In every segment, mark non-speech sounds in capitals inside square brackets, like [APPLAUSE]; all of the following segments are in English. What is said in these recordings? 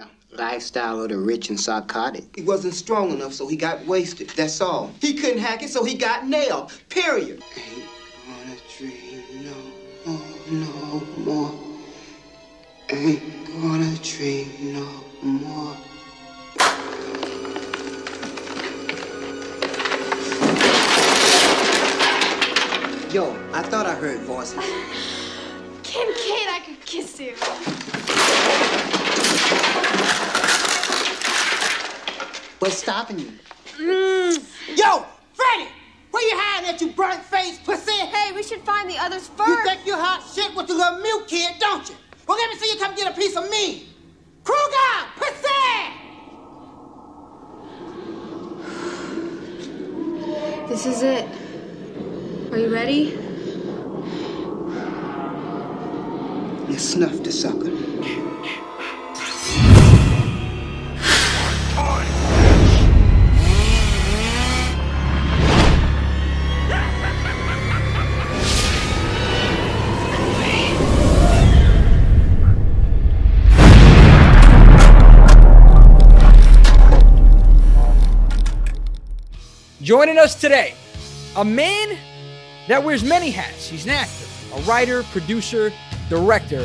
Yeah, lifestyle of the rich and psychotic. He wasn't strong enough, so he got wasted. That's all. He couldn't hack it, so he got nailed. Period. Ain't gonna dream no more, no more. Ain't gonna dream no more. Yo, I thought I heard voices. [LAUGHS] Kincaid, I could kiss you. What's stopping you? Mm. Yo, Freddy! Where you hiding at, you burnt face pussy? Hey, we should find the others first. You think you hot shit with the little milk kid, don't you? Well, let me see you come get a piece of me. Krueger, pussy! This is it. Are you ready? You snuffed the sucker. Joining us today, a man that wears many hats. He's an actor, a writer, producer, director.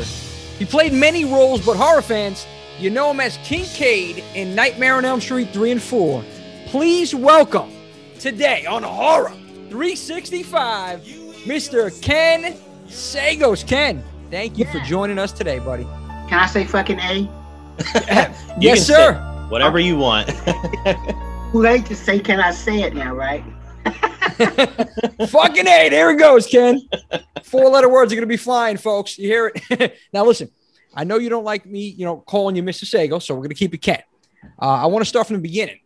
He played many roles, but horror fans, you know him as King Kincaid in Nightmare on Elm Street 3 and 4. Please welcome today on Horror 365, Mr. Ken Sagoes. Ken, thank you for joining us today, buddy. Can I say fucking A? [LAUGHS] Yes, sir. say whatever you want. [LAUGHS] Too late to say, can I say it now, right? [LAUGHS] Fucking A. There it goes, Ken. Four letter words are going to be flying, folks. You hear it? [LAUGHS] now, listen, I know you don't like me, you know, calling you Mr. Sago, so we're going to keep it Ken. Uh, I want to start from the beginning.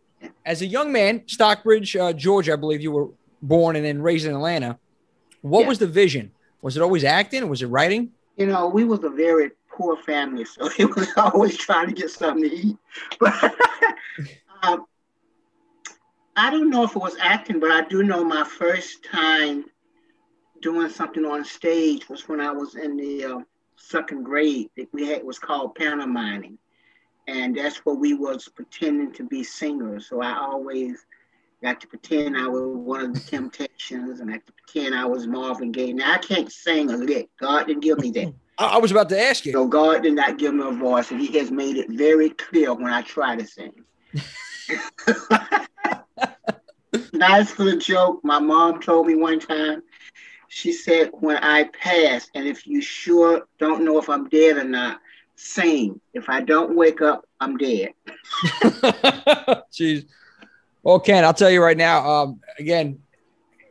As a young man, Stockbridge, uh, Georgia, I believe you were born and then raised in Atlanta. What Yeah. was the vision? Was it always acting? Was it writing? You know, we was a very poor family, so [LAUGHS] it was always trying to get something to eat. But um, I don't know if it was acting, but I do know my first time doing something on stage was when I was in the uh, second grade. That we had it was called pantomiming, and that's where we was pretending to be singers. So I always got to pretend I was one of the Temptations, and I had to pretend I was Marvin Gaye. Now I can't sing a lick. God didn't give me that. I, I was about to ask you. So God did not give me a voice, and He has made it very clear when I try to sing. [LAUGHS] nice the joke. My mom told me one time. She said, "When I pass, and if you sure don't know if I'm dead or not, sing. If I don't wake up, I'm dead." [LAUGHS] Jeez. Well, Ken, I'll tell you right now. Um, again,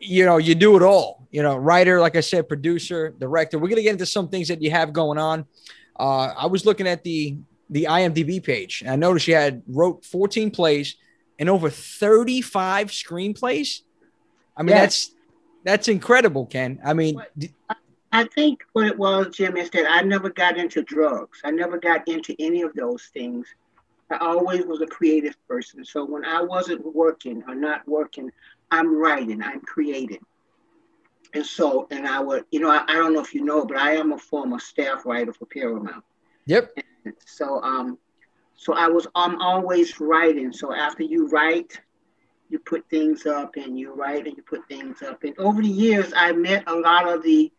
you know, you do it all. You know, writer, like I said, producer, director. We're gonna get into some things that you have going on. Uh, I was looking at the the IMDb page, and I noticed you had wrote 14 plays and over 35 screenplays. I mean, Yes. that's that's incredible, Ken. I mean, I think what it was, Jim, is that I never got into drugs. I never got into any of those things. I always was a creative person. So when I wasn't working or not working, I'm writing, I'm creating. And so, and I would, you know, I, I don't know if you know, but I am a former staff writer for Paramount. yep. So, um, so I was, I'm always writing. So after you write, you put things up and you write and you put things up. And over the years, I met a lot of the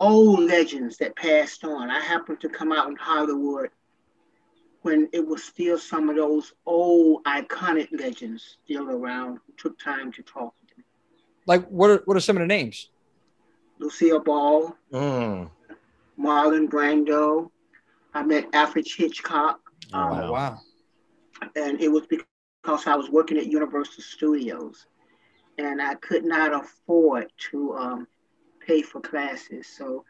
old legends that passed on. I happened to come out in Hollywood when it was still some of those old iconic legends still around. It took time to talk to them. Like, what are what are some of the names? Lucille Ball, Mm. Marlon Brando. I met Alfred Hitchcock. Oh, Um, Oh, wow. and it was because I was working at Universal Studios, and I could not afford to um, pay for classes. So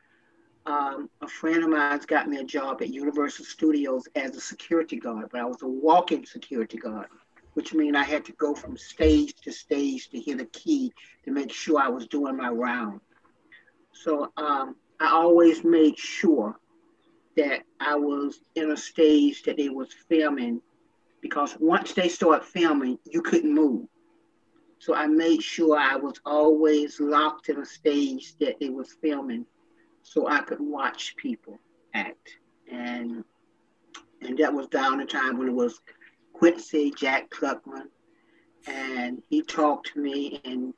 um, a friend of mine's got me a job at Universal Studios as a security guard, but I was a walking security guard, which means I had to go from stage to stage to hit a key to make sure I was doing my round. So um, I always made sure that I was in a stage that they was filming because once they start filming, you couldn't move. So I made sure I was always locked in a stage that they was filming so I could watch people act. And and that was down the time when it was Quincy Jack Klugman, and he talked to me, and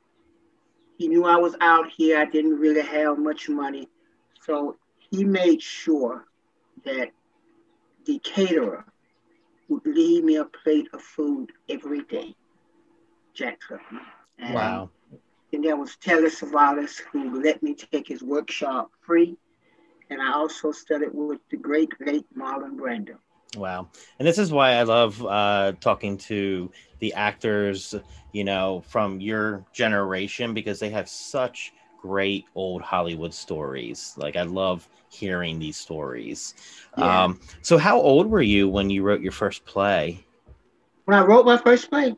he knew I was out here. I didn't really have much money, so he made sure that the caterer would leave me a plate of food every day. Jack Klugman. And, Wow. And there was Telly Savalas who let me take his workshop free. And I also studied with the great, late Marlon Brando. Wow. And this is why I love uh, talking to the actors, you know, from your generation because they have such great old Hollywood stories. Like, I love hearing these stories. Yeah. Um, so, how old were you when you wrote your first play? When I wrote my first play,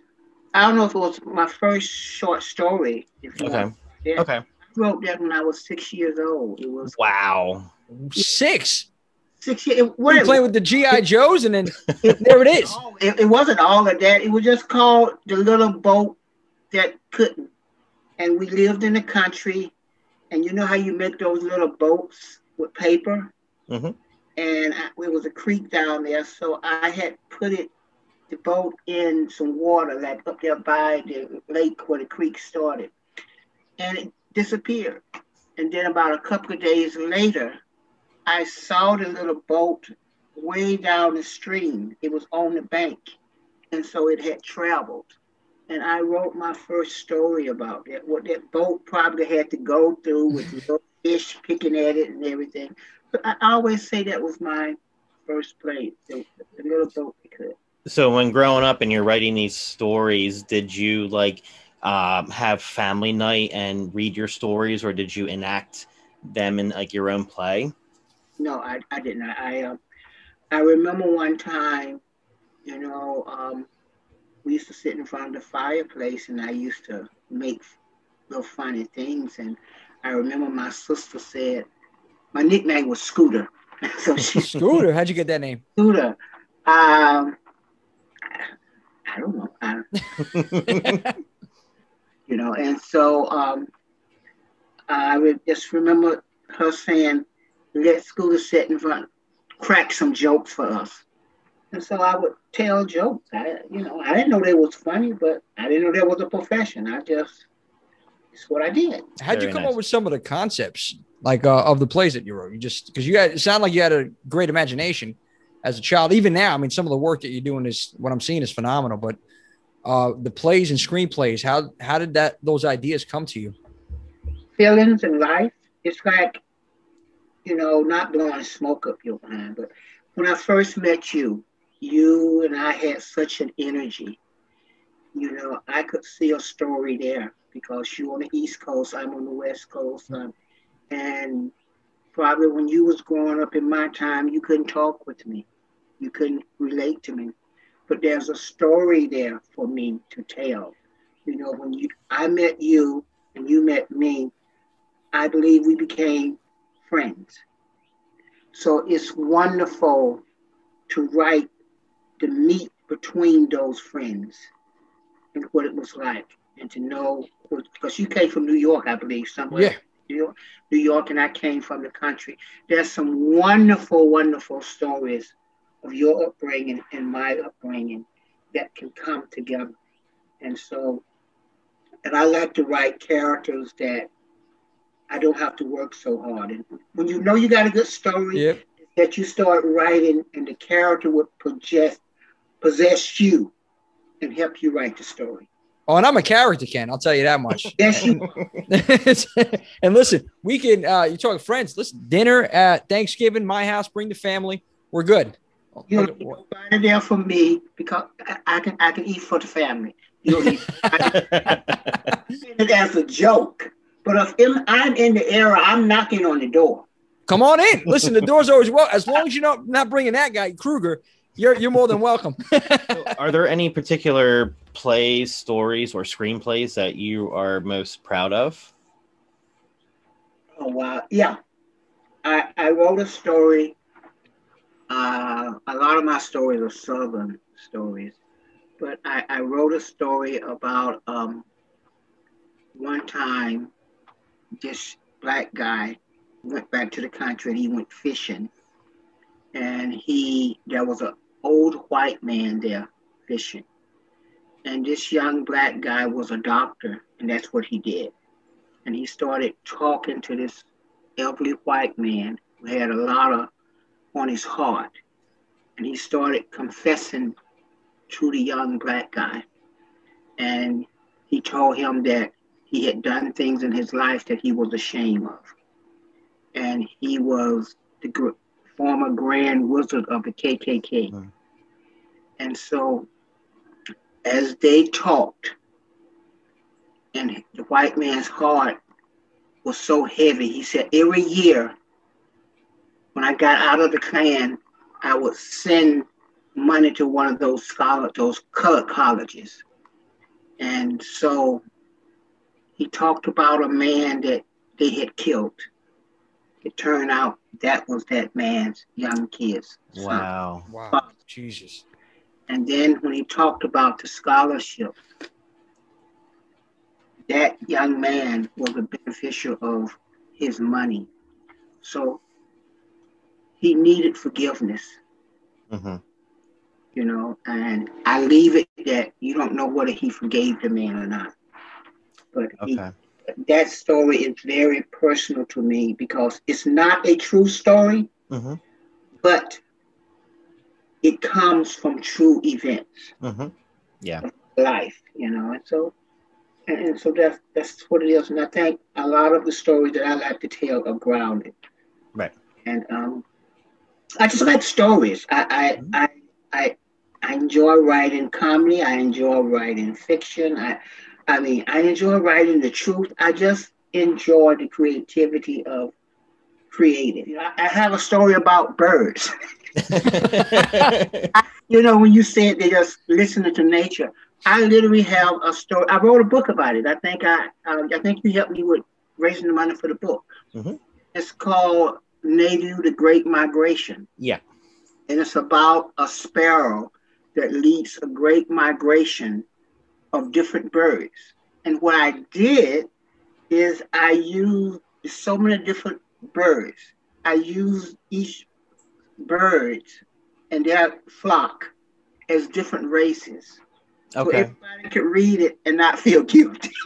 I don't know if it was my first short story. Okay. Yeah. Okay. I wrote that when I was six years old. It was Wow. Six. six years. It, What you it- playing with the GI Joes, and then it- [LAUGHS] there it is. It, it wasn't all of that. It was just called the little boat that couldn't. And we lived in the country, and you know how you make those little boats with paper. Mhm. And I, it was a creek down there, so I had put it, the boat in some water, like up there by the lake where the creek started, and it disappeared. And then about a couple of days later, I saw the little boat way down the stream. It was on the bank. And so it had traveled. And I wrote my first story about that, what that boat probably had to go through with [LAUGHS] fish picking at it and everything. But I always say that was my first play, the, the little boat that could. So, when growing up and you're writing these stories, did you like um, have family night and read your stories, or did you enact them in like your own play? No, I, I didn't. I um, I remember one time, you know, um, we used to sit in front of the fireplace, and I used to make little funny things. And I remember my sister said, my nickname was Scooter. [LAUGHS] so she Scooter, how'd you get that name? Scooter. Um, I don't know. I, [LAUGHS] [LAUGHS] you know, and so um, I would just remember her saying, "Let Scooter sit in front, crack some jokes for us." And so I would tell jokes. I, you know, I didn't know they was funny, but I didn't know that was a profession. I just, it's what I did. How'd you come nice. up with some of the concepts, like uh, of the plays that you wrote? You just because you had it sounded like you had a great imagination as a child. Even now, I mean, some of the work that you're doing is what I'm seeing is phenomenal. But uh, the plays and screenplays, how how did that those ideas come to you? feelings in life. It's like, you know, not blowing smoke up your behind, but when I first met you, you and I had such an energy. You know, I could see a story there because you're on the East Coast, I'm on the West Coast, um, and probably when you was growing up in my time, you couldn't talk with me, you couldn't relate to me, but there's a story there for me to tell. You know, when you I met you and you met me, I believe we became friends. So it's wonderful to write the meet between those friends and what it was like, and to know because you came from New York, I believe, somewhere. Yeah. New York, New York, and I came from the country. There's some wonderful, wonderful stories of your upbringing and my upbringing that can come together. And so, and I like to write characters that I don't have to work so hard. And when you know you got a good story, Yep. that you start writing and the character would possess possess you and help you write the story. Oh, and I'm a character, Ken. I'll tell you that much. Yes, you [LAUGHS] and listen, we can. Uh, you talk friends. Listen, dinner at Thanksgiving, my house. Bring the family. We're good. you don't need nobody there for me because I, I can I can eat for the family. You need I it as a joke. But if I'm- I'm in the era, I'm knocking on the door. Come on in. Listen, the door's always well. As long as you're not not bringing that guy Krueger, you're you're more than [LAUGHS] welcome. Are there any particular plays, stories, or screenplays that you are most proud of? Oh wow, yeah. I I wrote a story. Uh, a lot of my stories are southern stories, but I, I wrote a story about um, one time this black guy went back to the country and he went fishing, and he there was an old white man there fishing, and this young black guy was a doctor, and that's what he did, and he started talking to this elderly white man who had a lot of on his heart, and he started confessing to the young black guy, and he told him that he had done things in his life that he was ashamed of. And he was the gr- former grand wizard of the KKK. Mm. And so, as they talked, and the white man's heart was so heavy, he said, every year when I got out of the Klan, I would send money to one of those scholar, those colored colleges. And so he talked about a man that they had killed. It turned out that was that man's young kid's son. Wow. Wow. Jesus. And then when he talked about the scholarship, that young man was a beneficiary of his money. So he needed forgiveness, hmm you know, and I leave it that you don't know whether he forgave the man or not. But he, Okay. That story is very personal to me because it's not a true story, hmm but it comes from true events. hmm Yeah. life, you know. And so, and, and so that's that's what it is. And I think a lot of the stories that I like to tell are grounded. Right. And um, I just like stories. I I, I I I enjoy writing comedy. I enjoy writing fiction. I I mean I enjoy writing the truth. I just enjoy the creativity of creating. I, I have a story about birds. [LAUGHS] [LAUGHS] you know, when you said they just listening to nature, I literally have a story. I wrote a book about it. I think I, uh, I think you helped me with raising the money for the book. Mhm. It's called Native: The Great Migration, yeah. and it's about a sparrow that leads a great migration of different birds. And what I did is I used so many different birds. I used each bird and their flock as different races. So everybody could read it and not feel [LAUGHS] guilty. [LAUGHS]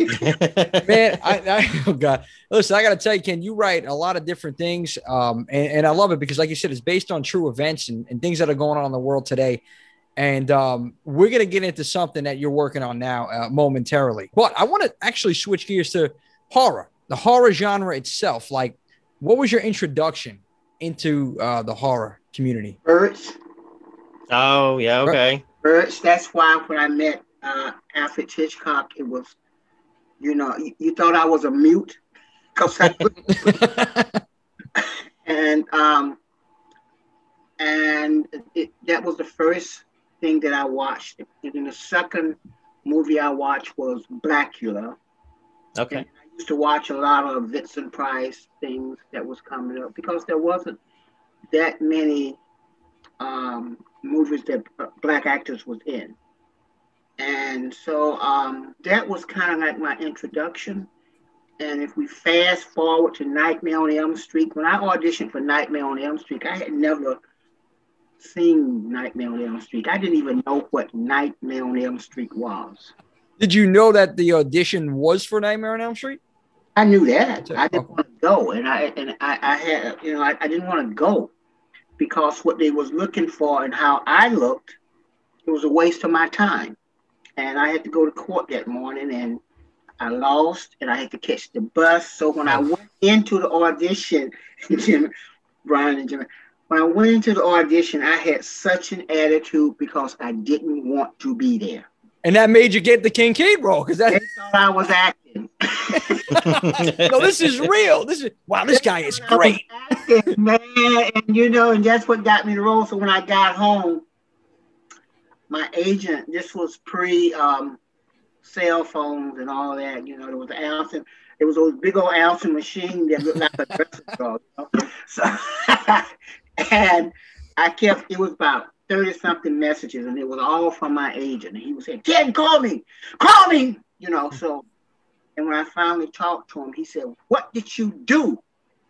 Man, I, I oh god. Listen, I gotta tell you, Ken, you write a lot of different things. Um, and, and I love it because, like you said, it's based on true events and, and things that are going on in the world today. And um, we're gonna get into something that you're working on now uh, momentarily. But I want to actually switch gears to horror, the horror genre itself. Like, what was your introduction into uh, the horror community? birds, oh, yeah. Okay. birds. That's why when I met uh, Alfred Hitchcock, it was, you know, you, you thought I was a mute, [LAUGHS] because I [LAUGHS] and um, and it, that was the first thing that I watched. And then the second movie I watched was Blacula. Okay. And I used to watch a lot of Vincent Price things that was coming up because there wasn't that many um, movies that black actors was in. And so um, that was kind of like my introduction. And if we fast forward to Nightmare on Elm Street, when I auditioned for Nightmare on Elm Street, I had never seen Nightmare on Elm Street. I didn't even know what Nightmare on Elm Street was. Did you know that the audition was for Nightmare on Elm Street? I knew that. I didn't want to go, and I and I, I had you know I, I didn't want to go because what they was looking for and how I looked, it was a waste of my time, and I had to go to court that morning, and I lost, and I had to catch the bus. So when I oh. went into the audition, [LAUGHS] Jim, Brian and Jimmy, when I went into the audition, I had such an attitude because I didn't want to be there. And that made you get the Kincaid role because They that thought I was acting. [LAUGHS] no, this is real. This is wow. This guy is great. acting, man. And you know, and that's what got me the role. So when I got home, my agent, this was pre um, cell phones and all that, you know, there was Alton, there was those big old Alton machine that looked like a dresser. [LAUGHS] You know? So [LAUGHS] and I kept it was about 30 something messages and it was all from my agent. And he was saying, Ken, call me, call me, you know. So and when I finally talked to him, he said, What did you do?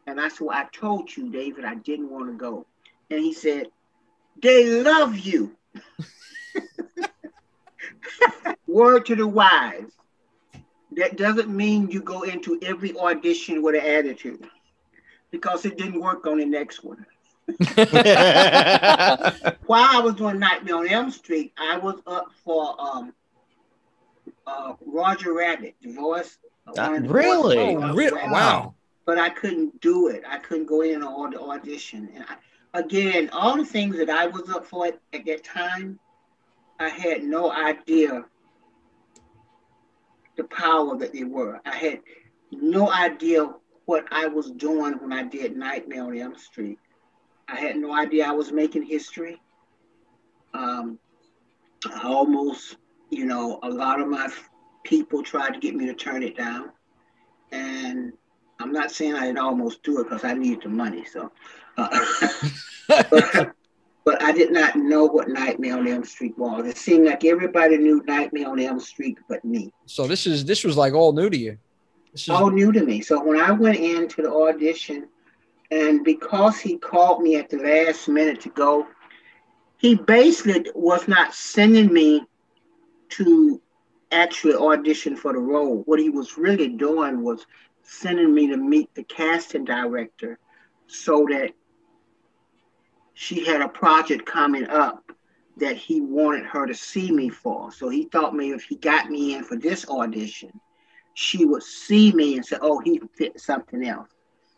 And I said, well, I told you, David, I didn't want to go. and he said, "They love you." [LAUGHS] Word to the wise. That doesn't mean you go into every audition with an attitude, because it didn't work on the next one. [LAUGHS] While I was doing Nightmare on Elm Street, I was up for um, uh, Roger Rabbit, the voice. Uh, one of the really? Oh, Roger re- wow. But I couldn't do it. I couldn't go in on the audition. And I, again, all the things that I was up for at, at that time, I had no idea the power that they were. I had no idea what I was doing when I did Nightmare on Elm Street. I had no idea I was making history. Um, I almost, you know, a lot of my people tried to get me to turn it down. And I'm not saying I did almost do it because I needed the money. So, uh, but, [LAUGHS] but I did not know what Nightmare on Elm Street was. It seemed like everybody knew Nightmare on Elm Street but me. So this is this was like all new to you. This is all new to me. So when I went into the audition, and because he called me at the last minute to go, he basically was not sending me to actually audition for the role. What he was really doing was sending me to meet the casting director so that she had a project coming up that he wanted her to see me for. So he thought maybe if he got me in for this audition, she would see me and say, oh, he fit something else.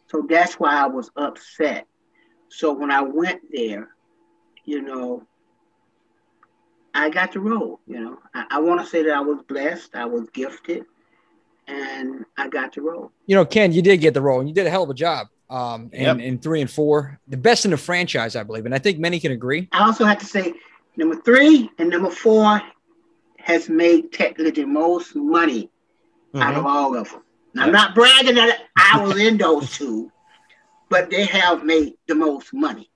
So that's why I was upset. So when I went there, you know, I got the role. You know, I, I want to say that I was blessed, I was gifted, and I got the role. you know, Ken, you did get the role and you did a hell of a job. Um, in, Yep. in three and four, the best in the franchise, I believe, and I think many can agree. I also have to say, number three and number four has made technically the most money out Mhm. of all of them. And I'm not bragging that I was in those two, but they have made the most money.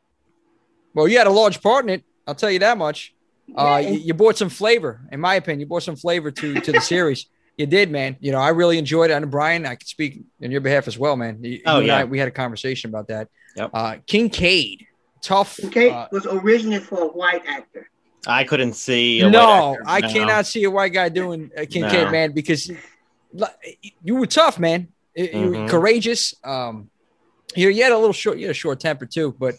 Well, you had a large part in it. I'll tell you that much. Uh, you, you brought some flavor, in my opinion. You brought some flavor to to the series. [LAUGHS] You did, man. You know, I really enjoyed it. And Brian, I could speak on your behalf as well, man. You, Oh, you and yeah. I, we had a conversation about that. Yep. Uh, Kincaid, tough. Okay, uh, was originally for a white actor. I couldn't see. a white no. I No. cannot see a white guy doing a Kincaid, No. man, because like, you were tough, man. You you were courageous. Um, you, you had a little short, you had a short temper too, but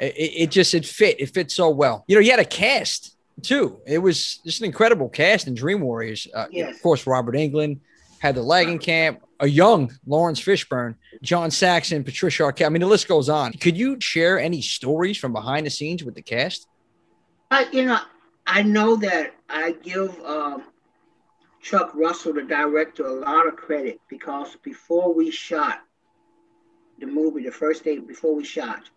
it, it just it fit. It fit so well. You know, you had a cast too. It was just an incredible cast in Dream Warriors. Uh, Yes. Of course, Robert Englund had the lagging camp, a young Laurence Fishburne, John Saxon, Patricia Arquette. I mean, the list goes on. Could you share any stories from behind the scenes with the cast? I, you know, I know that I give um, Chuck Russell, the director, a lot of credit because before we shot the movie, the first day before we shot,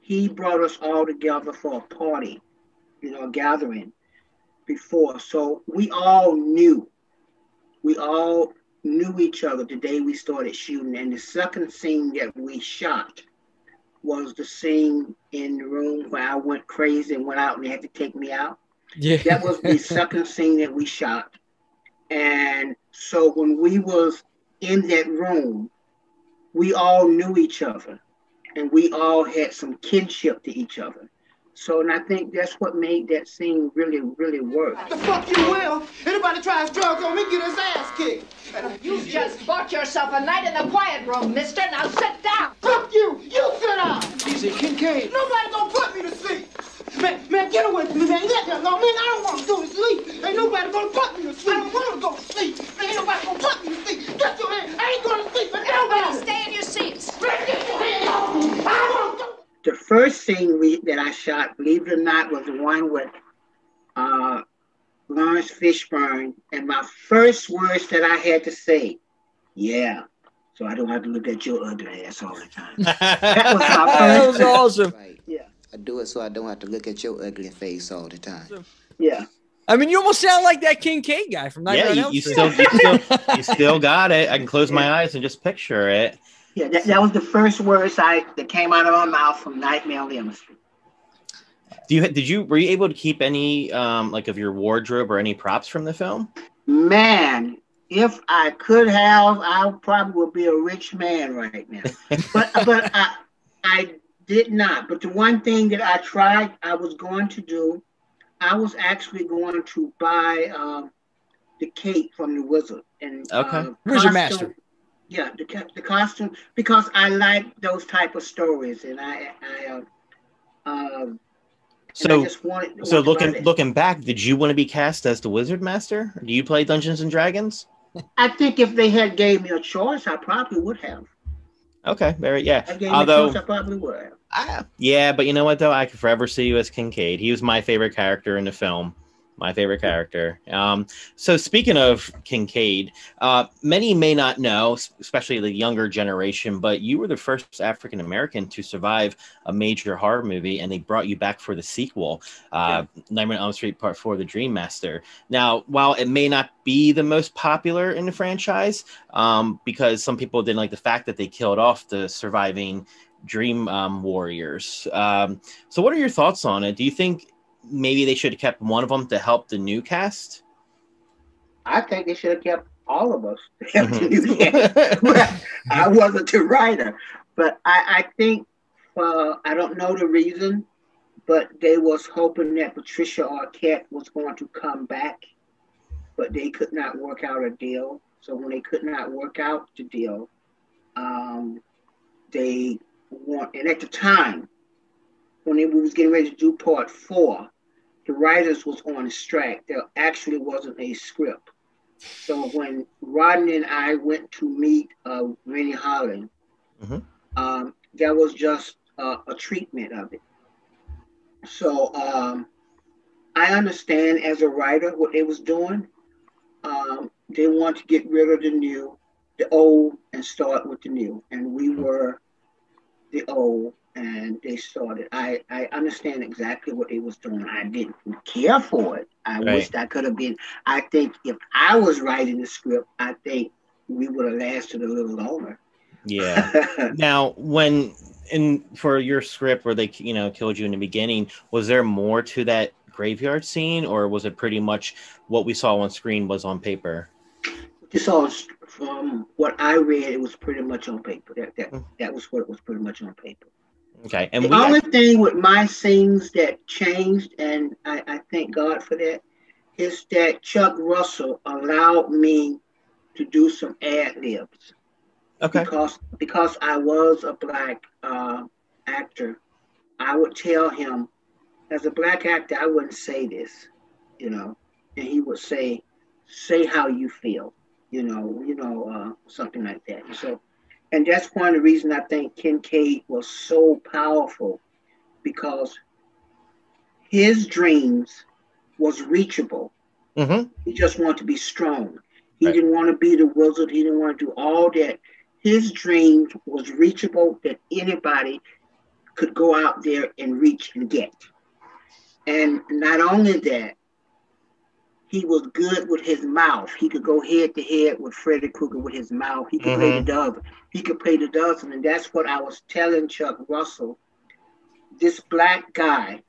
he brought us all together for a party, you know, a gathering before. So we all knew, we all knew each other the day we started shooting. And the second scene that we shot was the scene in the room where I went crazy and went out and they had to take me out. Yeah. That was the [LAUGHS] second scene that we shot. And so when we was in that room, we all knew each other and we all had some kinship to each other. So and I think that's what made that scene really, really work. The fuck you will. Anybody tries drugs on me, get his ass kicked. And You just bought yourself a night in the quiet room, mister. Now sit down. fuck you. You sit down. Easy, Kincaid. Nobody gonna put me to sleep. Man, man, get away from me, man. Let me alone, man. I don't want to go to sleep. Ain't nobody gonna put me to sleep. I don't want to go to sleep. Man, ain't nobody gonna put me to sleep. Get your hand. I ain't going to sleep. Man, Everybody nobody. stay in your seats. Get your hand off me. I want to go. The first scene we, that I shot, believe it or not, was the one with uh, Laurence Fishburne. And my first words that I had to say, yeah, so I don't have to look at your ugly ass all the time. [LAUGHS] That was my that was awesome. Right. Yeah. I do it so I don't have to look at your ugly face all the time. Yeah. I mean, you almost sound like that Kincaid guy from Yeah, Nightmare on you, Elm you Street. still, you still, you [LAUGHS] still got it. I can close my eyes and just picture it. Yeah, that, that was the first words I that came out of my mouth from Nightmare on Elm Street. Do you did you were you able to keep any um like of your wardrobe or any props from the film? Man, if I could have, I probably would be a rich man right now. [LAUGHS] But but I I did not. But the one thing that I tried, I was going to do, I was actually going to buy um, the cape from the wizard and Okay. uh, Wizard Master. Yeah, the the costume because I like those type of stories, and I I uh, um, So, just wanted, so wanted to buy looking looking back, did you want to be cast as the Wizard Master? Do you play Dungeons and Dragons? I think if they had gave me a choice, I probably would have. Okay, very yeah. Although, choice, I probably would have. Ah, yeah, but you know what though? I could forever see you as Kincaid. He was my favorite character in the film. My favorite character. Um, so speaking of Kincaid, uh, many may not know, especially the younger generation, but you were the first African American to survive a major horror movie, and they brought you back for the sequel, uh, Nightmare on Elm Street Part Four: The Dream Master. Now, while it may not be the most popular in the franchise, um, because some people didn't like the fact that they killed off the surviving Dream um, Warriors. Um, so, what are your thoughts on it? Do you think maybe they should have kept one of them to help the new cast? I think they should have kept all of us. Mhm. [LAUGHS] I wasn't the writer, but I, I think uh, I don't know the reason, but they was hoping that Patricia Arquette was going to come back, but they could not work out a deal. So when they could not work out the deal, um, they want and at the time when they was getting ready to do part four, the writers was on strike. There actually wasn't a script. So when Rodney and I went to meet uh, Renny Harlin, Mhm. um, that was just uh, a treatment of it. So um, I understand as a writer what they was doing. Um, they want to get rid of the new, the old, and start with the new. And we were the old, and they started. I, I understand exactly what they was doing. I didn't care for it. I Right. wished I could have been. I think if I was writing the script, I think we would have lasted a little longer. yeah. [LAUGHS] Now, when in for your script where they you know killed you in the beginning, was there more to that graveyard scene, or was it pretty much what we saw on screen was on paper? Just all from what I read, it was pretty much on paper. That that, Mm. that was what it was pretty much on paper. Okay, and the only thing with my scenes that changed, and I, I thank God for that, is that Chuck Russell allowed me to do some ad libs okay, because because I was a black uh, actor. I would tell him, as a black actor, I wouldn't say this, you know, and he would say, "Say how you feel," you know, you know, uh, something like that. So, and that's one of the reasons I think Kincaid was so powerful because his dreams was reachable. hmm He just wanted to be strong. He Right. didn't want to be the wizard. He didn't want to do all that. His dreams was reachable that anybody could go out there and reach and get. And not only that, he was good with his mouth. He could go head to head with Freddy Krueger with his mouth. He could play the dove. He could play the dozen. And that's what I was telling Chuck Russell. This black guy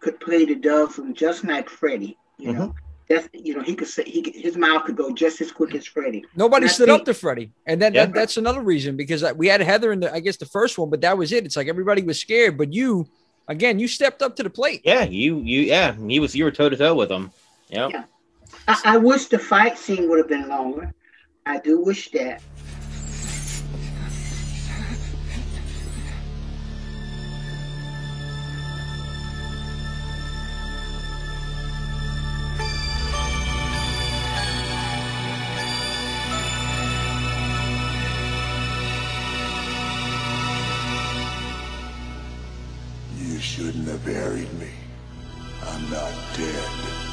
could play the dozen just like Freddy, you know. That's you know, he could say he could, his mouth could go just as quick as Freddy. Nobody And stood think- up to Freddy, and that, Yeah. that that's another reason because uh, we had Heather in the I guess the first one, but that was it. It's like everybody was scared, but you again you stepped up to the plate. yeah, you you yeah, he was you were toe to toe with him. Yep. Yeah. I, I wish the fight scene would have been longer. I do wish that. You shouldn't have buried me. I'm not dead.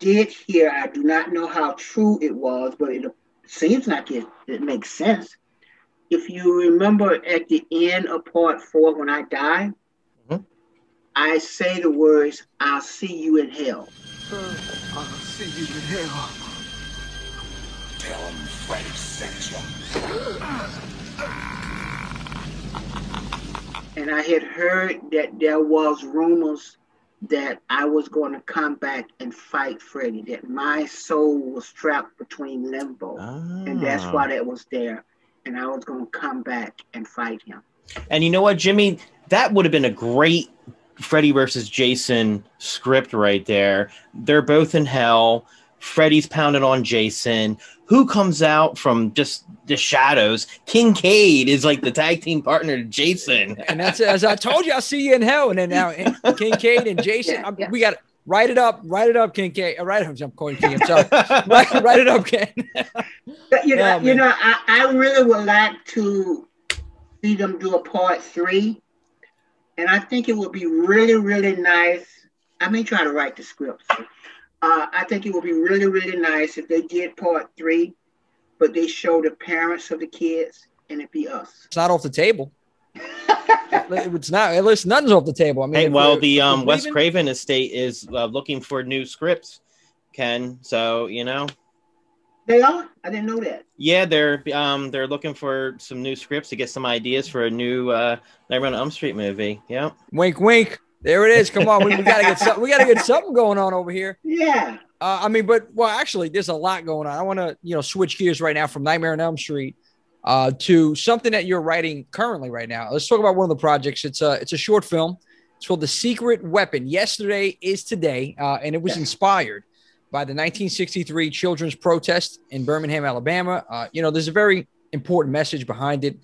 Did hear, I do not know how true it was, but it seems like it, it makes sense. If you remember at the end of part four, when I die, Mhm. I say the words, I'll see you in hell. I'll see you in hell. Tell him Freddy sent you. And I had heard that there was rumors that I was going to come back and fight Freddy, that my soul was trapped between limbo. And that's Ah. why that was there. And I was going to come back and fight him. And you know what, Jimmy? That would have been a great Freddy versus Jason script right there. They're both in hell. Freddy's pounding on Jason. Who comes out from just the shadows? Kincaid is like the tag team partner to Jason. And that's as I told you, I'll see you in hell. And then now and Kincaid and Jason, Yeah, yeah. we got to write it up, write it up, Kincaid. Uh, write it up, I'm calling King. I'm sorry. [LAUGHS] write, write it up, Ken. But you [LAUGHS] know, Yeah, you know, I, I really would like to see them do a part three. And I think it would be really, really nice. I may try to write the script. so, Uh, I think it would be really, really nice if they did part three, but they show the parents of the kids and it be us. It's not off the table. it's not. At least nothing's off the table. I mean, Hey, well, the um, we're Wes Craven estate is uh, looking for new scripts, Ken. So you know, They are? I didn't know that. yeah, they're um, they're looking for some new scripts to get some ideas for a new uh, Nightmare on Elm Street movie. Yeah. wink, wink. There it is. Come on, we, we gotta get something. We gotta get something going on over here. [LAUGHS] Yeah. Uh, I mean, but well, actually, there's a lot going on. I want to, you know, switch gears right now from Nightmare on Elm Street uh, to something that you're writing currently right now. Let's talk about one of the projects. It's a it's a short film. It's called The Secret Weapon. Yesterday is today, uh, and it was inspired by the 1963 children's protest in Birmingham, Alabama. Uh, you know, there's a very important message behind it.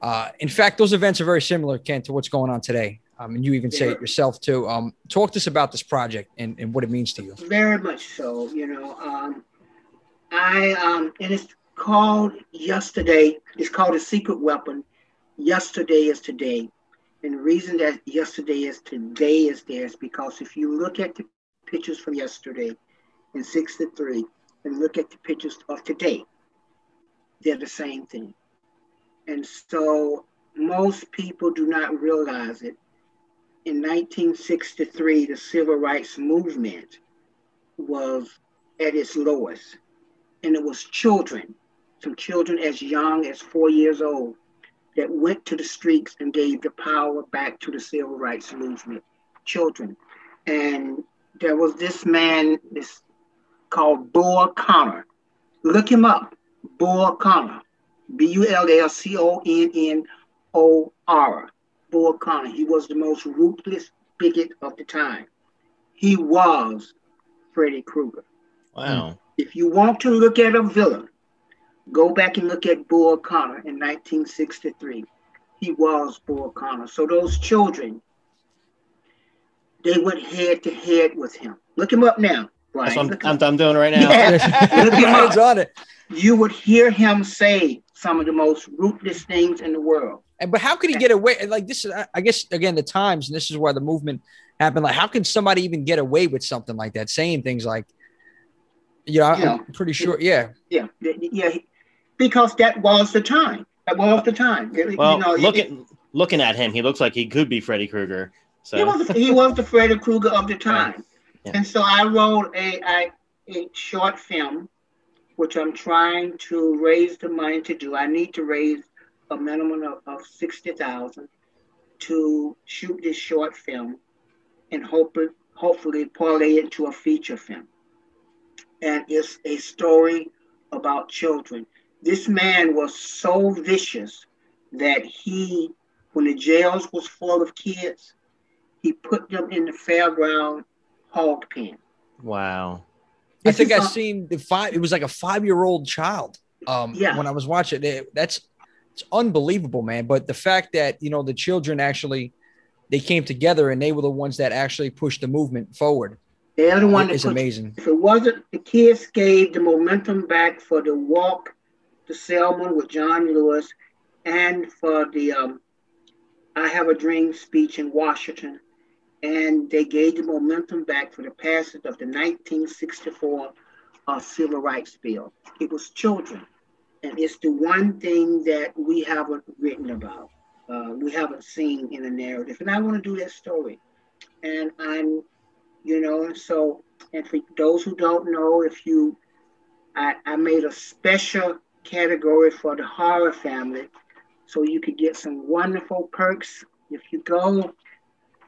Uh, in fact, those events are very similar, Ken, to what's going on today. Um, and you even say it yourself too. Um, talk to us about this project and, and what it means to you. Very much so. You know, um, I um, and it's called yesterday. It's called a secret weapon. Yesterday is today, and the reason that yesterday is today is there is because if you look at the pictures from yesterday in '63 and look at the pictures of today, they're the same thing. And so most people do not realize it. In 1963, the civil rights movement was at its lowest. And it was children, some children as young as four years old, that went to the streets and gave the power back to the civil rights movement. Children. And there was this man, this called Bull Connor. Look him up. Bull Connor. B U L L C O N N O R. Bull Connor. He was the most ruthless bigot of the time. He was Freddy Krueger. Wow. If you want to look at a villain, go back and look at Bull Connor in 1963. He was Bull Connor. So those children, they went head to head with him. Look him up now, Brian. That's what Look I'm, him I'm, I'm doing right [LAUGHS] now. Yeah. [LAUGHS] Look him up. on it. You would hear him say some of the most ruthless things in the world. And but how could he get away? Like this is, I- I guess, again, the times, and this is why the movement happened. Like, how can somebody even get away with something like that? Saying things like, you know, Yeah. I'm pretty sure. Yeah, Yeah, yeah, because that was the time. That was the time. You Well, know, look it- looking at him, he looks like he could be Freddy Krueger. So He was he was the Freddy Krueger of the [LAUGHS] time, Yeah. and so I wrote a, a a short film, which I'm trying to raise the money to do. I need to raise a minimum of, of sixty thousand to shoot this short film, and hope it, hopefully parlay it to a feature film. And it's a story about children. This man was so vicious that he, when the jails was full of kids, he put them in the fairground hog pen. wow. I think I not- seen the five. It was like a five year old child. Um, Yeah. when I was watching it, that's it's unbelievable, man. But the fact that you know the children actually they came together and they were the ones that actually pushed the movement forward They're the one is amazing. If it wasn't, the kids gave the momentum back for the walk to Selma with John Lewis, and for the um, "I Have a Dream" speech in Washington, and they gave the momentum back for the passage of the 1964 uh, Civil Rights Bill. It was children, and it's the one thing that we haven't written about, uh, we haven't seen in the narrative, and I want to do that story. And I'm, you know, and so, and for those who don't know, if you, I, I made a special category for the horror family, so you could get some wonderful perks. If you go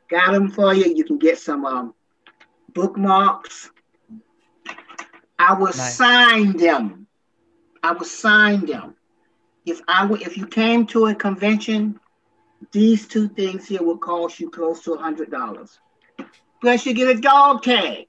got them for you. You can get some um, bookmarks. I will nice. sign them. I would sign them. If I would, if you came to a convention, these two things here would cost you close to a hundred dollars. Plus, you get a dog tag.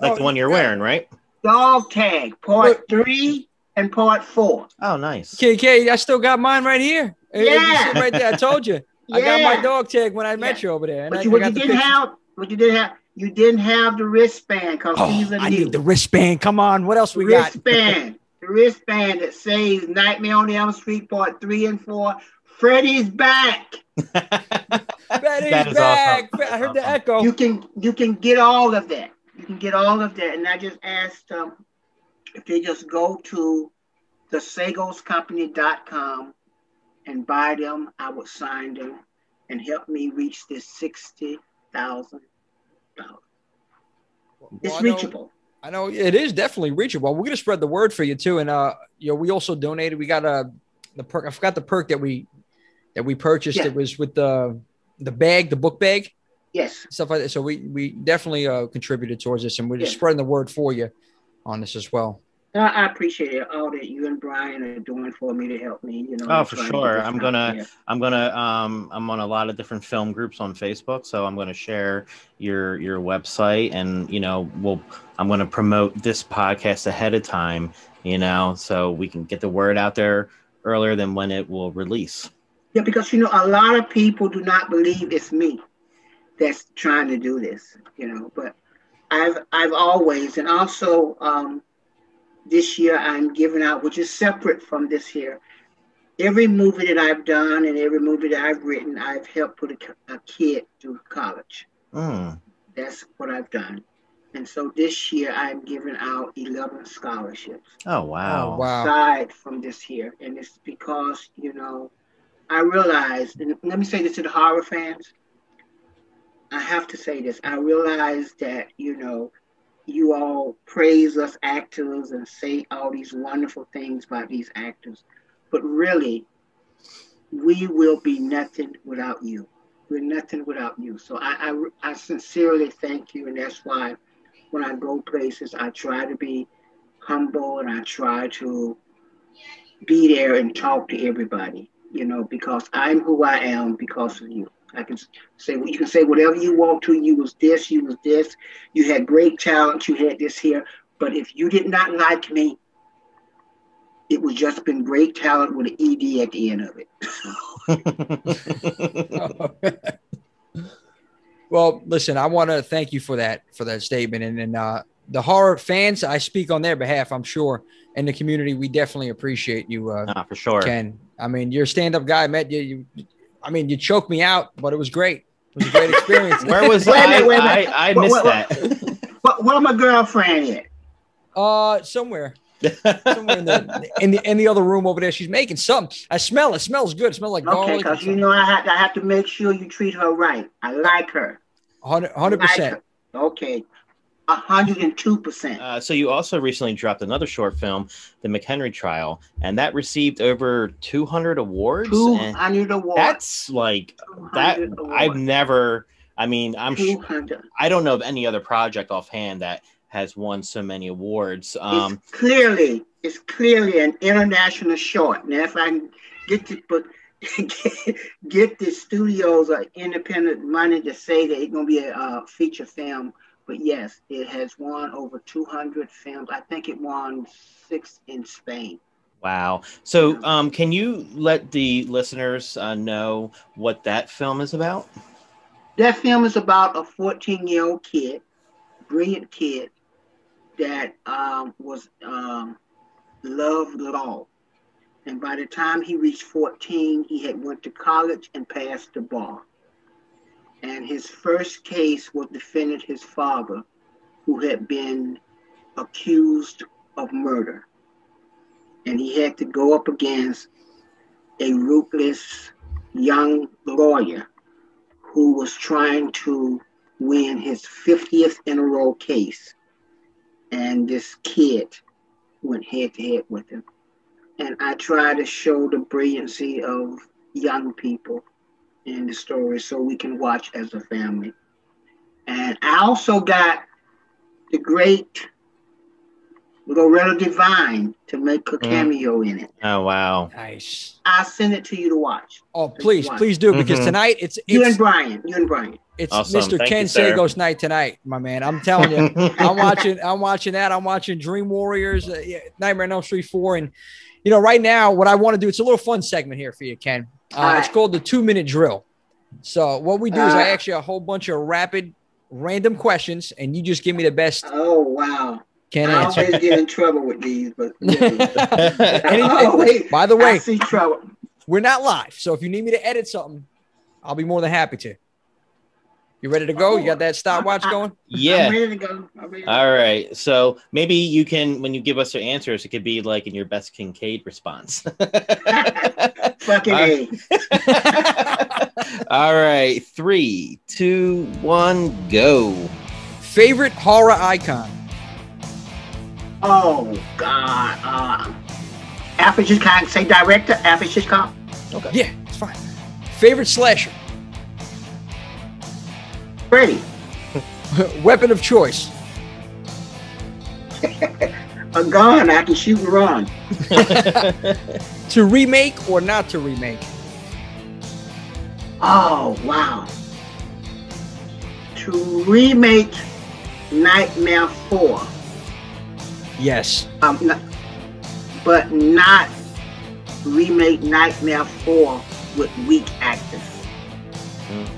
Like oh, the one you're wearing, right? Dog tag, part three and part four. Oh, nice. KK, I still got mine right here. Yeah, right there. I told you. Yeah. [LAUGHS] I got my dog tag when I met you over there. And but you, what you didn't have, what you didn't have, you didn't have the wristband because oh, these are I need the wristband. Come on, what else we wristband. got? Wristband. The wristband that says Nightmare on Elm Street Part Three and Four. Freddy's back. [LAUGHS] Freddy's back. Awesome. I heard the echo. You can you can get all of that. You can get all of that. And I just asked um, if they just go to the sagoescompany.com and buy them, I would sign them and help me reach this sixty thousand dollars. It's reachable. I know it is definitely reachable. We're gonna spread the word for you too, and uh, you know, we also donated. We got a uh, the perk. I forgot the perk that we that we purchased. Yeah. It was with the the bag, the book bag. Yes. Stuff like that. So we we definitely uh, contributed towards this, and we're just spreading the word for you on this as well. I appreciate it, all that you and Brian are doing for me to help me. You know. Oh, for sure. I'm gonna, I'm gonna, um, I'm on a lot of different film groups on Facebook, so I'm gonna share your your website, and you know, we'll, I'm gonna promote this podcast ahead of time, you know, so we can get the word out there earlier than when it will release. Yeah, because you know, a lot of people do not believe it's me that's trying to do this, you know, but I've I've always and also um this year I'm giving out, which is separate from this year. Every movie that I've done and every movie that I've written, I've helped put a, a kid through college. Mm. That's what I've done. And so this year I'm giving out 11 scholarships. Oh, wow. Oh, wow. Aside from this year. And it's because, you know, I realized, and let me say this to the horror fans. I have to say this. I realized that, you know, you all praise us actors and say all these wonderful things about these actors, but really, we will be nothing without you. We're nothing without you. So I, I, I sincerely thank you, and that's why when I go places, I try to be humble and I try to be there and talk to everybody, you know, because I'm who I am because of you. I can say you can say whatever you want to. You was this, you was this. You had great talent. You had this here. But if you did not like me, it would just been great talent with an ed at the end of it. [LAUGHS] well, listen, I want to thank you for that for that statement, and and uh, the horror fans, I speak on their behalf. I'm sure, and the community, we definitely appreciate you. Uh, nah, for sure, Ken. I mean, you're a stand-up guy. Met you, you I mean, you choked me out, but it was great. It was a great experience. [LAUGHS] Where was wait I? Wait I, I missed what, what, that. What, where my girlfriend at? Uh, somewhere. somewhere in the, in the in the other room over there. She's making something. I smell it. it smells good. It smells like okay, because you know I have, I have to make sure you treat her right. I like her. Hundred percent. Okay. 102%. Uh, so you also recently dropped another short film, The McHenry Trial, and that received over 200 awards. 200 awards. That's like that. Awards. I've never. I mean, I'm sure. I don't know of any other project offhand that has won so many awards. Um, it's clearly, it's clearly an international short. Now, if I can get to put. [LAUGHS] Get, get the studios or independent money to say that it's going to be a uh, feature film but yes, it has won over 200 films. I think it won six in Spain. Wow. So, um, can you let the listeners uh, know what that film is about? That film is about a 14 year old kid, brilliant kid, that um, was um, loved law. And by the time he reached 14, he had went to college and passed the bar. And his first case was defending his father, who had been accused of murder. And he had to go up against a ruthless young lawyer who was trying to win his 50th in a row case. And this kid went head to head with him. And I try to show the brilliancy of young people in the story so we can watch as a family. And I also got the great Loretta Devine to make a cameo in it. Oh wow. Nice. I'll send it to you to watch. Oh, please, Watch. please do because Mhm. tonight it's You and it's, Brian. You and Brian. it's Awesome. Mr. Thank Ken you. Sagoes' night tonight, my man. I'm telling you, [LAUGHS] I'm watching. I'm watching that. I'm watching Dream Warriors, uh, yeah, Nightmare on Elm Street four, and you know, right now, what I want to do. It's a little fun segment here for you, Ken. Uh, All It's called the two minute drill. So what we do is I right. ask you a whole bunch of rapid, random questions, and you just give me the best Oh wow. can I answer. always get in trouble with these, but [LAUGHS] Always. [LAUGHS] by the I way, see trouble. we're not live, so if you need me to edit something, I'll be more than happy to. You ready to go? You got that stopwatch going? I'm yeah. ready to go. I'm ready to All right. So maybe you can, when you give us your answers, it could be like in your best Kincaid response. [LAUGHS] Fucking A. [LAUGHS] All right. Three, two, one, go. Favorite horror icon? Oh God. Uh, Alfred Hitchcock. Say director. Alfred Hitchcock. Okay. Yeah, it's fine. Favorite slasher? Freddy. [LAUGHS] Weapon of choice? [LAUGHS] A gun. I can shoot and run. [LAUGHS] To remake or not to remake? Oh wow. To remake Nightmare Four. Yes. Um, but not remake Nightmare 4 with weak actors.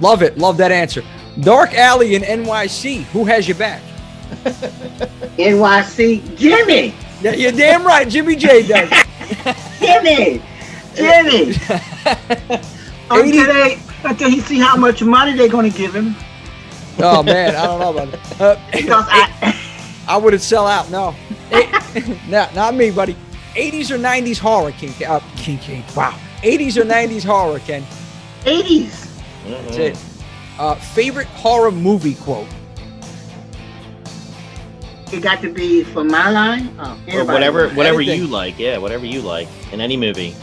Love it. Love that answer. Dark Alley in NYC. Who has your back? [LAUGHS] NYC, Jimmy! Yeah, you're damn right. Jimmy J does. [LAUGHS] Jimmy! Jimmy! until, they, until he see how much money they're going to give him. oh man, I don't know about that. Uh, Because I, [LAUGHS] I wouldn't sell out. No, no, not me, buddy. 80s or 90s horror, King. Uh, King King. Wow. 80s or 90s horror, Ken. 80s. That's it. Uh, favorite horror movie quote. It got to be from my line. Oh, Or whatever, line. whatever Anything. you like. Yeah, whatever you like in any movie.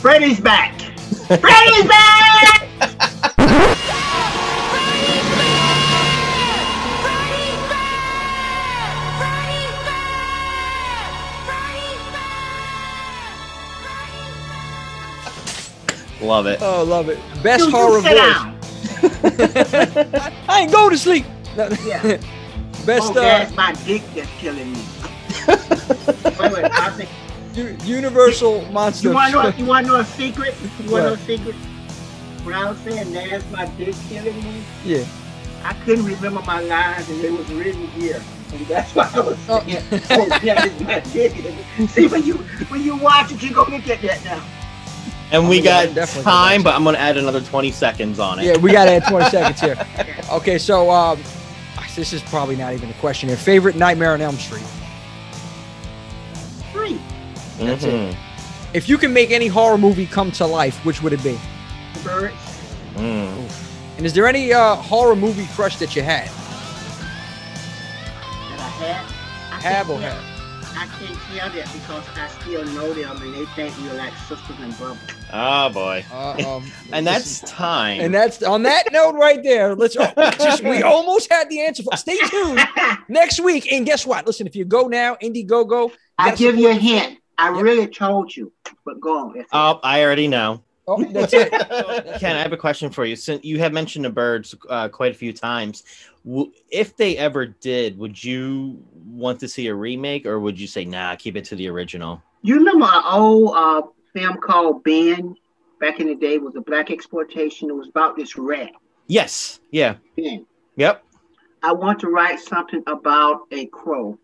Freddy's back! [LAUGHS] Freddy's back! Love it. Oh, love it. Best You- you horror sit voice. down. [LAUGHS] I ain't go to sleep. Yeah. Best oh, uh, that's my dick that's killing me. [LAUGHS] wait, wait, I think, Universal monster. you want to know? You want to know a secret? You want to know a secret? When I was saying that's my dick killing me, yeah. I couldn't remember my lines, and it was written here, and that's why I was Oh. saying, "Oh, that is my dick." [LAUGHS] See, when you when you watch it, you go look at that now. And we Oh, yeah, got time, but I'm gonna add another 20 seconds on it. Yeah, we got to add 20 [LAUGHS] seconds here. Okay, so um, this is probably not even a question here. Favorite Nightmare on Elm Street. Three That's Mhm. it. If you can make any horror movie come to life, which would it be? birds. Mm. And is there any uh, horror movie crush that you had? that I had. I Have can't or tell- have? I can't tell that because I still know them and they think we're like sisters and brothers. Oh boy. Uh, um, [LAUGHS] And that's time. and that's on that note right there. Let's oh, [LAUGHS] just we almost had the answer. For, stay tuned [LAUGHS] next week. And guess what? Listen, if you go now, Indiegogo. I gotta give you a hint. I Yep. really told you, but go on. That's it. oh, I already know. Oh, [LAUGHS] that's it. Ken, I have a question for you. Since you have mentioned the birds uh, quite a few times, w- if they ever did, would you want to see a remake, or would you say, "Nah, keep it to the original"? You remember an old uh, film called Ben? Back in the day, was a black exploitation. It was about this rat. Yes. Yeah. Ben. Yep. I want to write something about a crow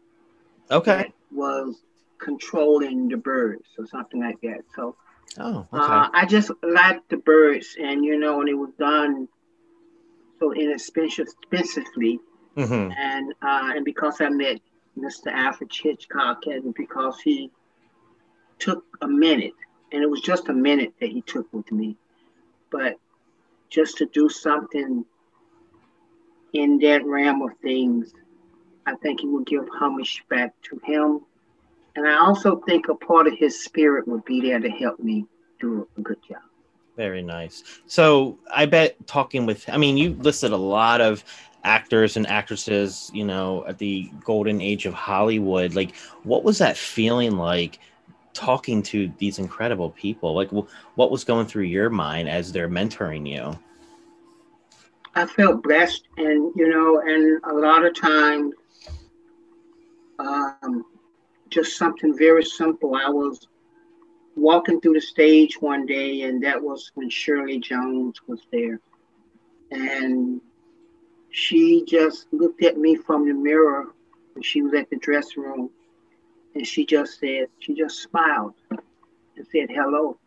Okay. that was controlling the birds or something like that. So Oh. Okay. uh, I just liked the birds, and you know, when it was done so inexpensive, expensively, Mm-hmm. and uh, and because I met Mr. Alfred Hitchcock, and because he took a minute, and it was just a minute that he took with me, but just to do something in that realm of things, I think he would give homage back to him. And I also think a part of his spirit would be there to help me do a good job. Very nice. So I bet talking with, I mean, you listed a lot of actors and actresses, you know, at the golden age of Hollywood. Like, what was that feeling like talking to these incredible people? Like, what was going through your mind as they're mentoring you? I felt blessed, and you know, and a lot of times, um, just something very simple. I was walking through the stage one day, and that was when Shirley Jones was there, and she just looked at me from the mirror when she was at the dressing room, and she just said, she just smiled and said hello,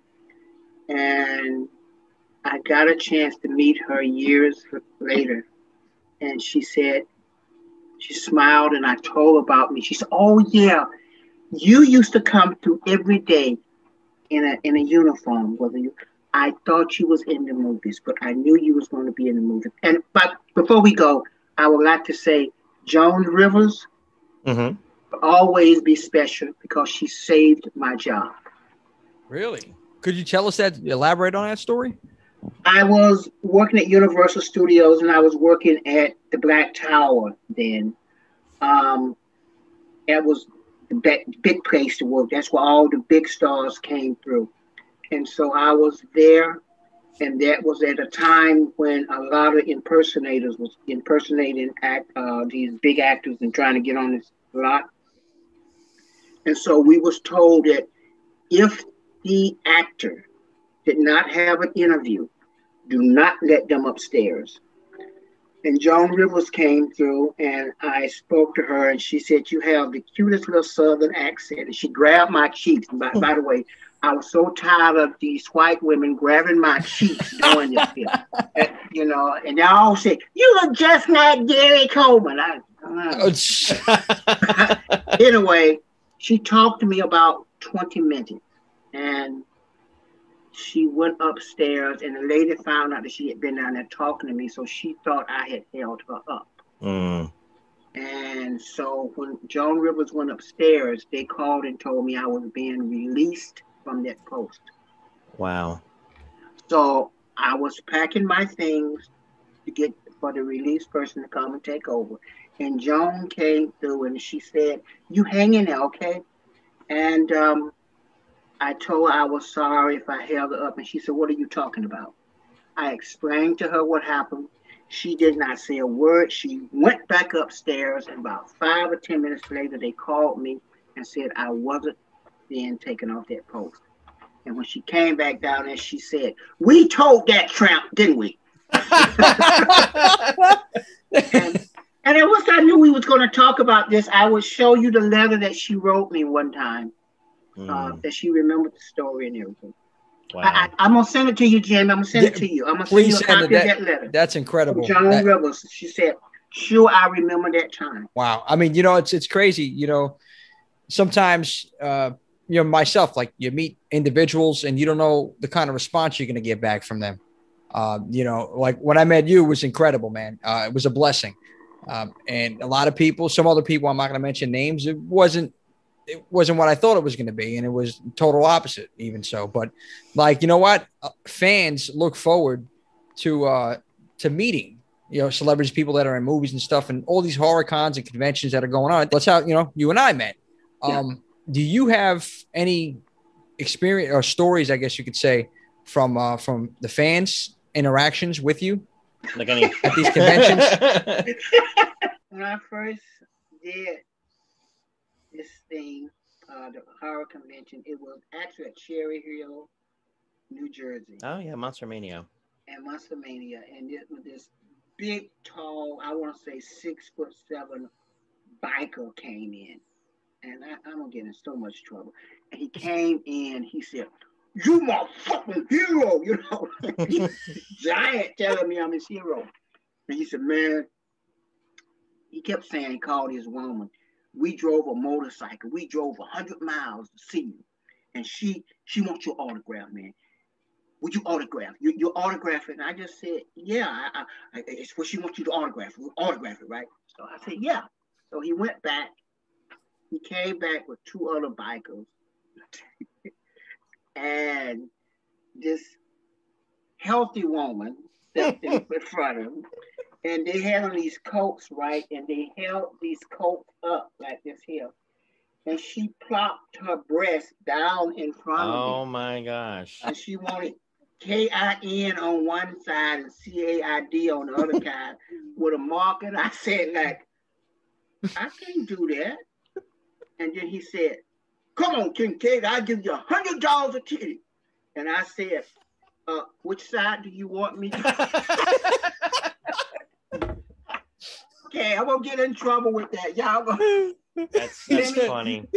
and I got a chance to meet her years later, and she said, she smiled, and I told her about me. She said, "Oh yeah, you used to come through every day in a in a uniform. Whether you, I thought you was in the movies, but I knew you was going to be in the movies. And but before we go, I would like to say, Joan Rivers Mm-hmm. always be special because she saved my job. Really? Could you tell us that? Elaborate on that story. I was working at Universal Studios and I was working at the Black Tower then. Um, that was big, big place to work. That's where all the big stars came through. And so I was there, and that was at a time when a lot of impersonators was impersonating act, uh, these big actors and trying to get on this lot. And so we was told that if the actor did not have an interview, do not let them upstairs. And Joan Rivers came through and I spoke to her and she said, You have the cutest little southern accent. And she grabbed my cheeks. By, by the way, I was so tired of these white women grabbing my cheeks doing this. [LAUGHS] And, you know, and they all say, You look just like Gary Coleman. I, uh. Oh, sh- [LAUGHS] anyway, she talked to me about 20 minutes and she went upstairs and the lady found out that she had been down there talking to me. So she thought I had held her up. Mm. And so when Joan Rivers went upstairs, they called and told me I was being released from that post. Wow. So I was packing my things to get for the released person to come and take over. And Joan came through and she said, You hang in there, okay? And um, I told her I was sorry if I held her up. And she said, What are you talking about? I explained to her what happened. She did not say a word. She went back upstairs, and about five or 10 minutes later, they called me and said I wasn't being taken off that post. And when she came back down there, she said, We told that tramp, didn't we? [LAUGHS] and, and once I knew we was going to talk about this, I would show you the letter that she wrote me one time. Uh, that she remembered the story and everything. Wow. I, am gonna send it to you, Jamie. I'm gonna send it to you. I'm gonna send you a send copy it. of That, that letter. that's incredible. Joan That- Rivers. She said, "Sure, I remember that time." Wow. I mean, you know, it's it's crazy. You know, sometimes uh, you know myself, like you meet individuals and you don't know the kind of response you're going to get back from them. Um, you know, like when I met you, it was incredible, man. Uh, it was a blessing. Um, and a lot of people, some other people, I'm not going to mention names. It wasn't, it wasn't what I thought it was going to be, and it was total opposite, even so. But like, you know what? Uh, fans look forward to uh, to meeting you know, celebrities, people that are in movies and stuff, and all these horror cons and conventions that are going on. That's how you know you and I met. Um, Do you have any experience or stories, I guess you could say, from uh, from the fans interactions with you Like any at these conventions? [LAUGHS] when I first did this thing, uh, the horror convention, it was actually at Cherry Hill, New Jersey, oh yeah, Monster Mania. and Monster Mania, and it was this big, tall, I want to say six foot seven biker came in, and I, I'm gonna get in so much trouble. And he came in, he said, "You my fucking hero," [LAUGHS] you know, giant telling me I'm his hero. And he said, man, he kept saying he called his woman. We drove a motorcycle. We drove a hundred miles to see you. And she she wants your autograph, man. Would you autograph? You, you autograph it? And I just said, yeah, I, I, it's what she wants you to autograph. Autograph it, right? So I said, yeah. So he went back. He came back with two other bikers. [LAUGHS] and this healthy woman stepped in [LAUGHS] front of him. And they had on these coats, right? And they held these coats up like this here. And she plopped her breast down in front of me. Oh my gosh. And she wanted K I N on one side and C A I D on the other side with a mark. And I said, like, I can't do that. And then he said, Come on, Kincaid, I'll give you a hundred dollars a titty. And I said, uh, which side do you want me to? [LAUGHS] okay, I'm gonna get in trouble with that. Y'all gonna [LAUGHS] That's that's funny. [LAUGHS]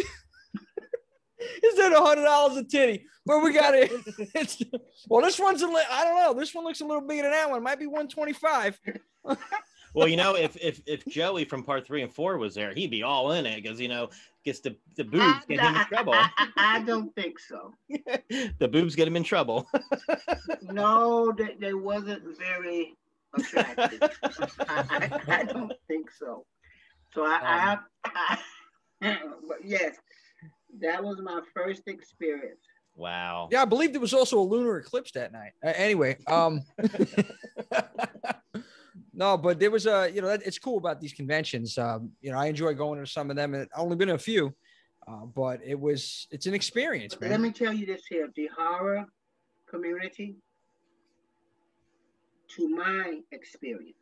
Is that a hundred dollars a titty? but we got it? [LAUGHS] It's, well, this one's a li- I don't know. This one looks a little bigger than that one. It might be one twenty five. Well, you know, if if if Joey from part three and four was there, he'd be all in it because you know gets the the boobs get him in trouble. I, I, I don't think so. the boobs get him in trouble. No, they, they wasn't very attractive. I, I, [LAUGHS] I don't think so. So I, I have, I, [LAUGHS] but yes, that was my first experience. wow. Yeah, I believe there was also a lunar eclipse that night. Uh, anyway, um, [LAUGHS] no, but there was a you know that, it's cool about these conventions. Um, you know, I enjoy going to some of them, and I've only been to a few, uh, but it was it's an experience, man. Let me tell you this here: the horror community, to my experience,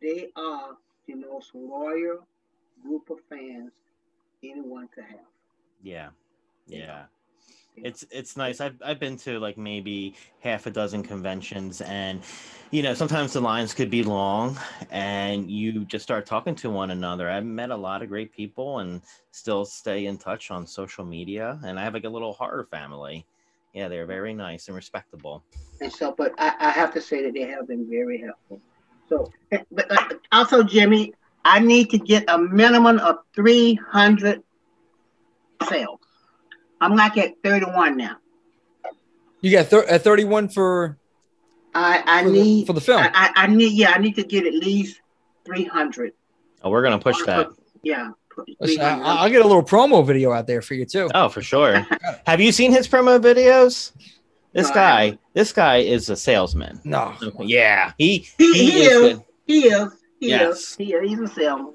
they are the most loyal group of fans anyone could have. Yeah. Yeah. It's it's nice. I've I've been to like maybe half a dozen conventions and you know, sometimes the lines could be long and you just start talking to one another. I've met a lot of great people and still stay in touch on social media and I have like a little horror family. Yeah, they're very nice and respectable. And so, but I, I have to say that they have been very helpful. So, but uh, also, Jimmy, I need to get a minimum of 300 sales. I'm like at 31 now. You got thir- at thirty one for I, I For the- need for the film. I, I, I need yeah, I need to get at least 300. Oh, we're gonna push that. Yeah. Listen, I, I'll get a little promo video out there for you too. Oh, for sure. [LAUGHS] have you seen his promo videos? This No, guy, this guy is a salesman. No, Yeah, he He, he, he is is. He is. He Yes. is. He is. He's a salesman.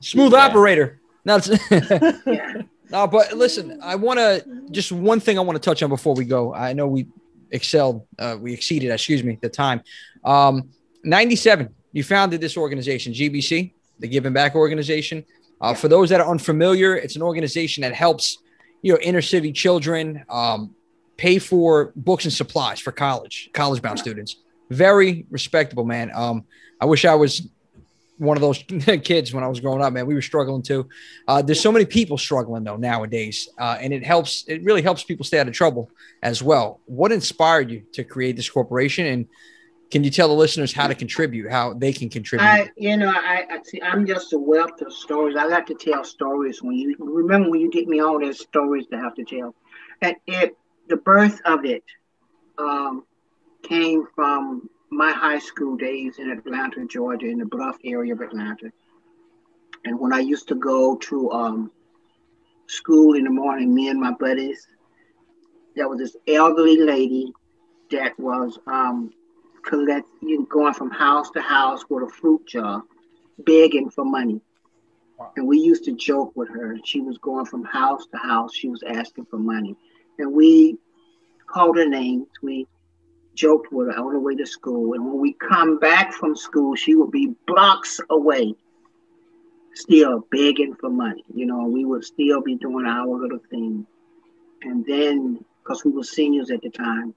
smooth Yeah. operator. No, Yeah. [LAUGHS] [LAUGHS] no, but listen, I want to just one thing I want to touch on before we go. I know we excelled, uh, we exceeded, excuse me, the time. Um, 97, you founded this organization, GBC, the Giving Back Organization. Uh, For those that are unfamiliar, it's an organization that helps, you know, inner city children um, pay for books and supplies for college, college bound students. Very respectable, man. Um, I wish I was one of those [LAUGHS] kids when I was growing up, man. We were struggling too. Uh, there's so many people struggling though nowadays, uh, and it helps. It really helps people stay out of trouble as well. What inspired you to create this corporation, and can you tell the listeners how to contribute, how they can contribute? I, you know, I, I see. I'm just a wealth of stories. I like to tell stories. When you remember when you get me all those stories to have to tell, and it, the birth of it, um, came from my high school days in Atlanta, Georgia, in the Bluff area of Atlanta. And when I used to go to um, school in the morning, me and my buddies, there was this elderly lady that was um, collect, you know, going from house to house with a fruit jar, begging for money. And we used to joke with her. She was going from house to house. She was asking for money. And we called her names. We joked with her on the way to school. And when we come back from school, she would be blocks away, still begging for money. You know, we would still be doing our little thing. And then, because we were seniors at the time,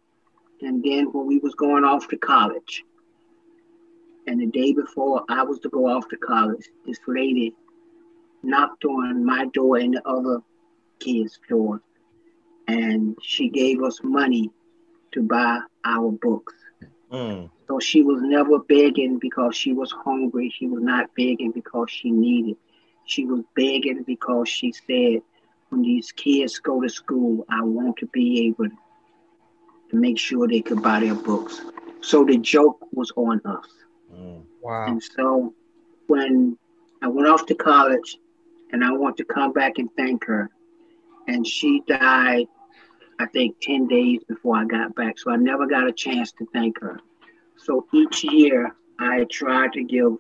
and then when we was going off to college, and the day before I was to go off to college, this lady knocked on my door and the other kids' door, and she gave us money to buy our books. Mm. So she was never begging because she was hungry. She was not begging because she needed. She was begging because she said, when these kids go to school, I want to be able to make sure they could buy their books. So the joke was on us. Mm. Wow. And so when I went off to college and I want to come back and thank her, and she died, I think, 10 days before I got back. So I never got a chance to thank her. So each year I try to give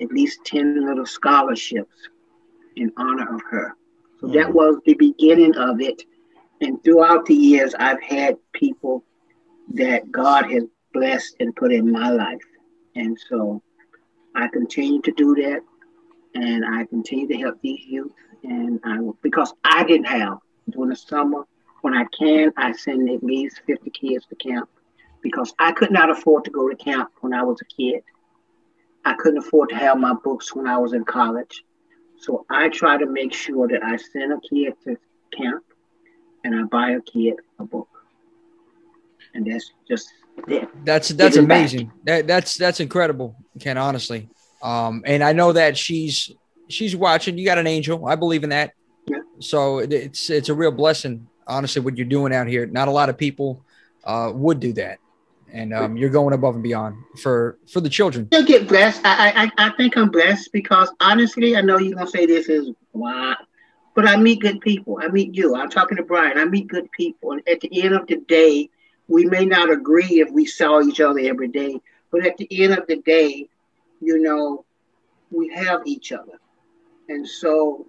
at least 10 little scholarships in honor of her. So that Mhm. was the beginning of it. And throughout the years, I've had people that God has blessed and put in my life. And so I continue to do that. And I continue to help these youth. And I, because I didn't have during the summer, when I can, I send at least 50 kids to camp because I could not afford to go to camp when I was a kid. I couldn't afford to have my books when I was in college. So I try to make sure that I send a kid to camp and I buy a kid a book. And that's just it. That's that's amazing. That that's that's incredible, Ken. Honestly, um, and I know that she's she's watching. You got an angel. I believe in that. Yeah. So it- it's it's a real blessing, honestly, what you're doing out here. Not a lot of people uh, would do that, and um, you're going above and beyond for for the children. Still get blessed. I, I I think I'm blessed because honestly, I know you're gonna say this is why, but I meet good people. I meet you. I'm talking to Brian. I meet good people, and at the end of the day, we may not agree if we saw each other every day, but at the end of the day, you know, we have each other, and so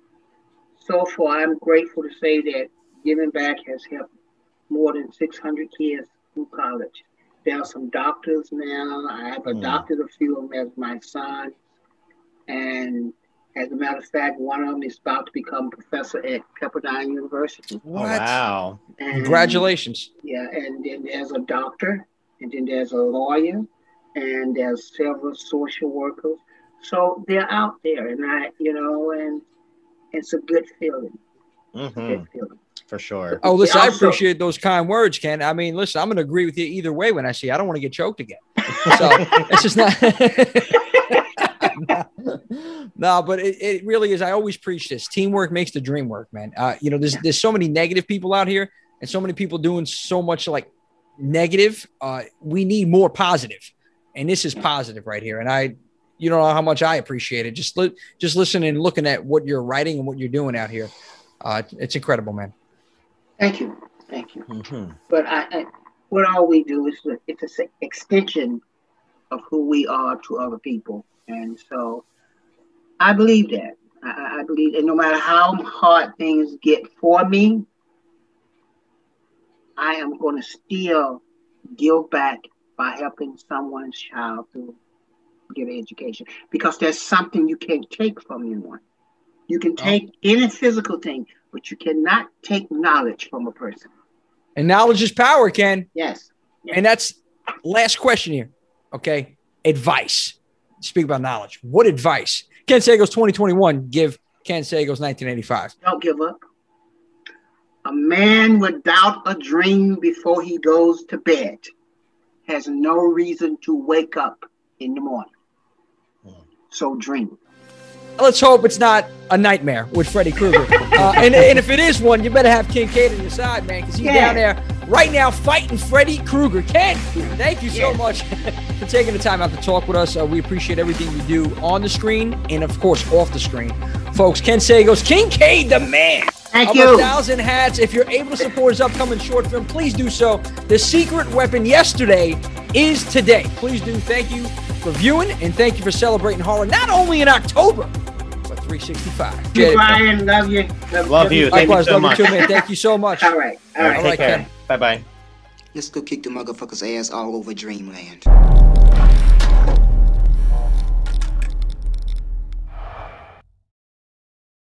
so far, I'm grateful to say that giving back has helped more than 600 kids through college. There are some doctors now. I have Mm. adopted a few of them as my son. And as a matter of fact, one of them is about to become a professor at Pepperdine University. Oh, wow. And, Congratulations. Yeah, and then there's a doctor, and then there's a lawyer, and there's several social workers. So they're out there, and I, you know, and it's a good feeling. hmm Good feeling. For sure. Oh, listen, I appreciate those kind words, Ken. I mean, listen, I'm going to agree with you either way when I see. I don't want to get choked again. So [LAUGHS] it's just not. [LAUGHS] [LAUGHS] no, but it, it really is. I always preach this: teamwork makes the dream work, man. Uh, you know, there's there's so many negative people out here, and so many people doing so much like negative. Uh, we need more positive, and this is positive right here. And I, you don't know how much I appreciate it. Just li- just listening and looking at what you're writing and what you're doing out here. Uh, it's incredible, man. Thank you, thank you. hmm But I, I what all we do is it's an extension of who we are to other people, and so I believe that. I- I, believe, that no matter how hard things get for me, I am going to still give back by helping someone's child to get an education because there's something you can't take from anyone. You can oh. take any physical thing, but you cannot take knowledge from a person. And knowledge is power, Ken. Yes. And that's last question here. Okay. Advice. Speak about knowledge. What advice? Ken Sagoes 2021 give Ken Sagoes 1985. Don't give up. A man without a dream before he goes to bed has no reason to wake up in the morning. Hmm. So dream. Let's hope it's not a nightmare with Freddy Krueger. [LAUGHS] uh, and, and if it is one, you better have Kincaid on your side, man, because he's Yeah. down there right now fighting Freddy Krueger. Ken, thank you so Yeah. much [LAUGHS] for taking the time out to talk with us. Uh, we appreciate everything you do on the screen and, of course, off the screen. Folks, Ken Sagoes, Kincaid, the man. Thank of you. a thousand hats. If you're able to support his upcoming short film, please do so. The secret weapon yesterday is today. Please do. Thank you for viewing and thank you for celebrating horror not only in October, but 365. You, Get it. Love you. Love, Love you. Thank Likewise, so love much. you too, man. Thank you so [LAUGHS] much. All right. All All right. right, take right, care. Bye bye. Let's go kick the motherfucker's ass all over dreamland.